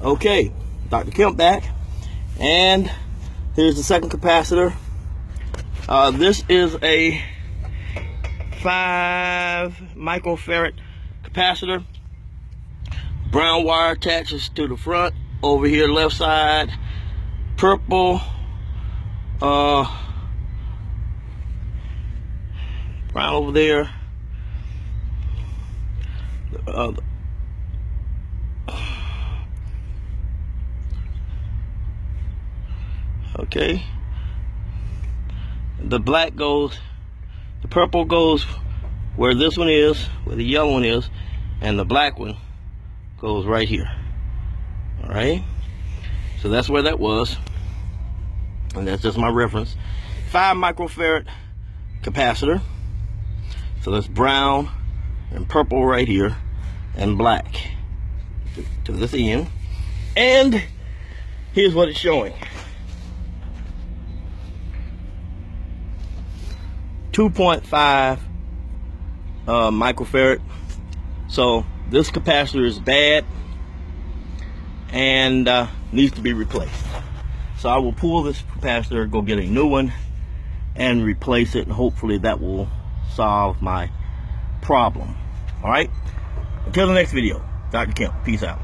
Okay, Dr. Kemp back. And here's the second capacitor. Uh, this is a 5 microfarad capacitor. Brown wire attaches to the front. Over here, left side. Purple. Uh, brown over there. Uh, okay. The black goes the purple goes where this one is where the yellow one is and the black one goes right here. All right so that's where that was. And that's just my reference. Five microfarad capacitor. So that's brown and purple right here and black to, to this end. And here's what it's showing 2.5 uh, microfarad. So this capacitor is bad and uh, needs to be replaced. So I will pull this capacitor, go get a new one, and replace it, and hopefully that will solve my problem. All right. Until the next video, Dr. Kemp. Peace out.